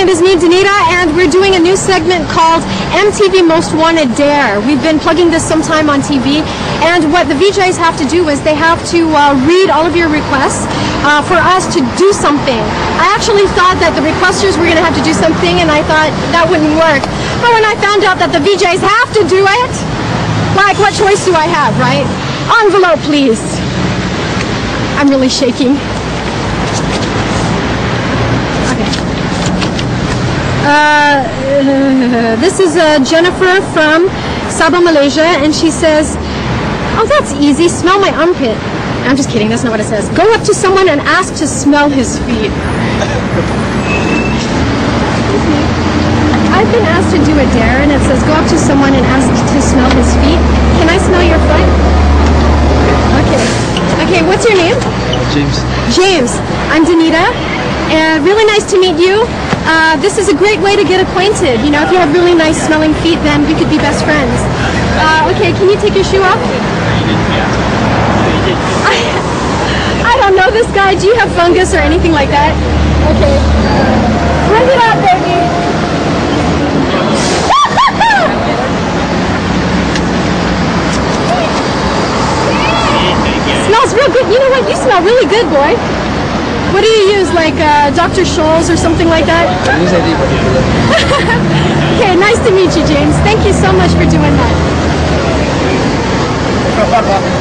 it is me, Donita, and we're doing a new segment called MTV Most Wanted Dare. We've been plugging this sometime on TV, and what the VJs have to do is they have to uh, read all of your requests uh, for us to do something. I actually thought that the requesters were going to have to do something, and I thought that wouldn't work. But when I found out that the VJs have to do it, like, what choice do I have, right? Envelope, please. I'm really shaking. Okay. Uh, this is uh, Jennifer from Sabah, Malaysia, and she says, "Oh, that's easy. Smell my armpit." I'm just kidding. That's not what it says. Go up to someone and ask to smell his feet. I've been asked to do a dare, and it says go up to someone and ask to smell his feet. Can I smell your foot? Okay. Okay. What's your name? James. James, I'm Donita, and really nice to meet you. Uh, this is a great way to get acquainted. You know, if you have really nice smelling feet, then we could be best friends. Uh, okay, can you take your shoe off? I, I don't know this guy. Do you have fungus or anything like that? Okay. Bring it up, baby. Smells real good. You know what? You smell really good, boy. What do you use, like uh, Dr. Scholl's or something like that? I use particular. Okay, nice to meet you, James. Thank you so much for doing that.